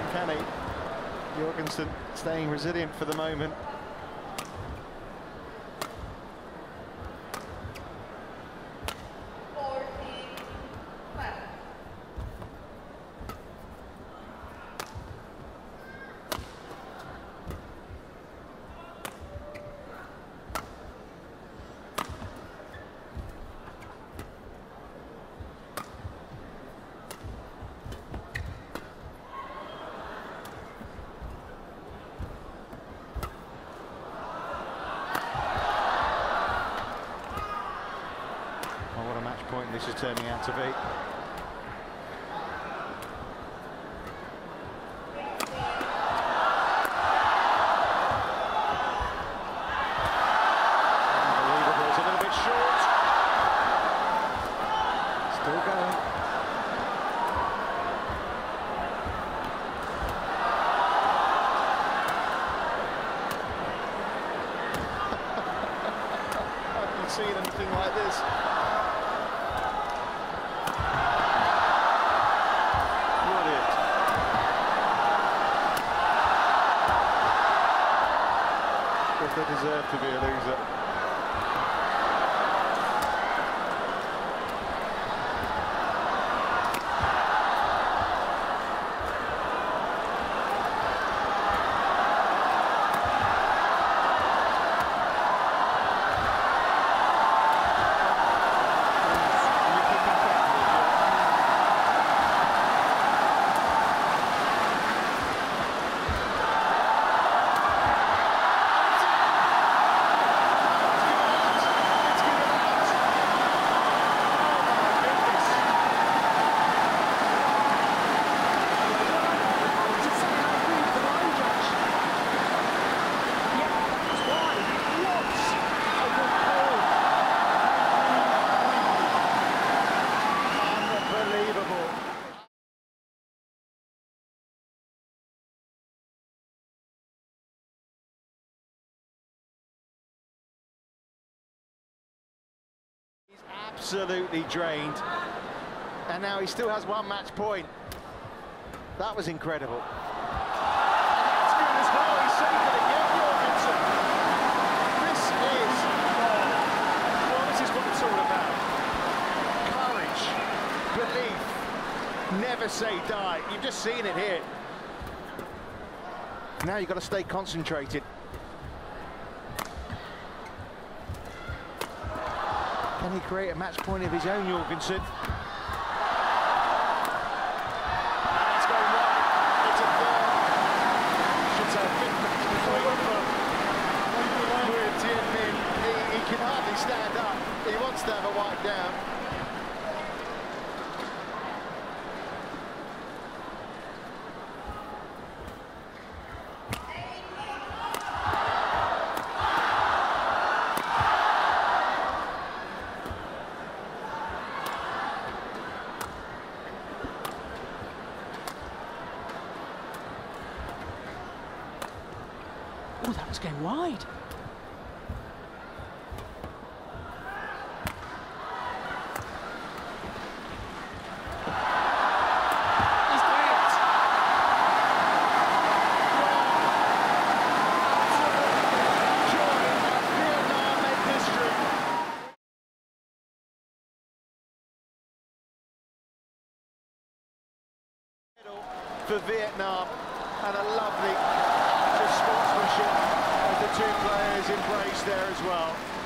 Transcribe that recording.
uncanny. Jorgensen staying resilient for the moment. This is turning out to be. Seen anything like this. Deserve to be a loser. Absolutely drained. And now he still has one match point. That was incredible. Belief, uh, never say die. You've just seen it here. Now you've got to stay concentrated. Can he create a match point of his own, Jorgensen? He can hardly stand up. He wants to have a wipe down. Oh, that was going wide. He's cleared. Vietnam make history. For Vietnam and a lovely act of sportsmanship as the two players embrace there as well.